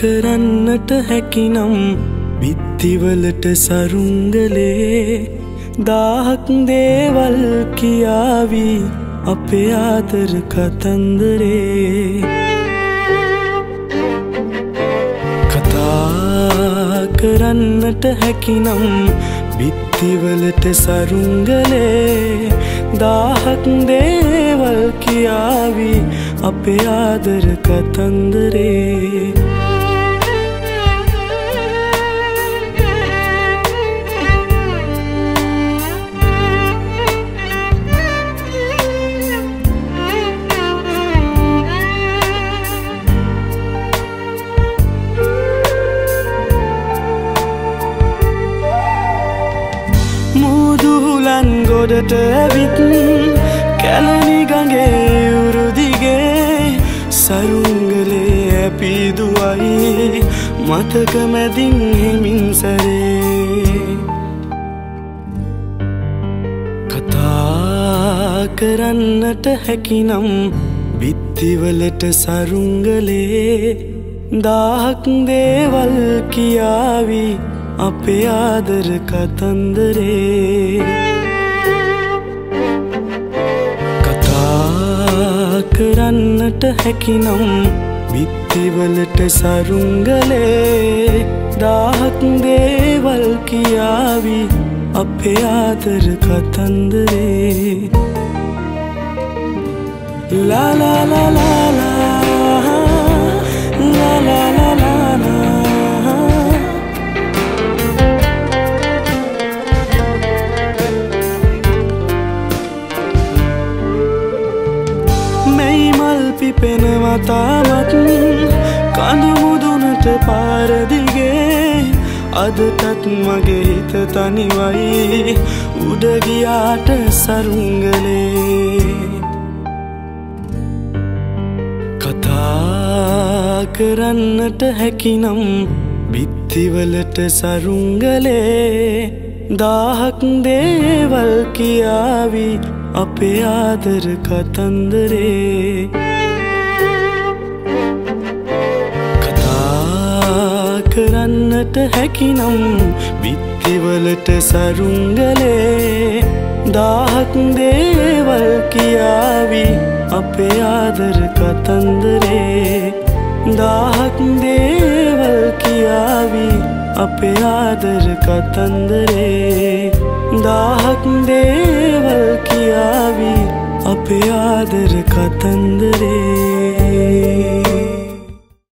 කරන්නට හැකිනම් බිත්තිවලට සරුංගලේ දාහක් දේවල් කියාවී අපේ ආදර කතන්දරේ. කතා කරන්නට හැකිනම් බිත්තිවලට සරුංගලේ දාහක් දේවල් කියාවී අපේ ආදර කතන්දරේ. මුදුහුලන් ගොඩට ඇවිත් කැලනි ගගේ උරුදිගේ සරුංගලේ ඇපිදුවයි මතක මැදින් හෙමින් සරේ. කතා කරන්නට හැකිනම් බිත්තිවලට සරුංගලේ දාහක් දේවල් කියාවී අපේ ආදර කතන්දරේ. කරන්නට හැකිනම් බිත්තිවලට සරුංගලේ දාහක් දේවල් කියාවී අපේ ආදර කතන්දරේ. ලාලාලාලාලා පිපෙනවා තාමත් කඳු මුදුනට පාරදිගේ අදටත් මගේ හිත තනිවයි. උඩගියාට සරුංගලේ. කතා කරන්නට හැකිනම් බිත්තිවලට සරුංගලේ. දාහක් දේවල් කියාවී අපේ ආදර කතන්දරේ. කරන්නට හැකිනම් බිත්තිවලට සරුංගලේ දාහක් දේවල් කියාවී අපේ ආදර කතන්දරේ. දාහක් දේවල් කියාවී අපේ ආදර කතන්දරේ. දාහක් දේවල් කියාවී අපේ ආදර කතන්දරේ.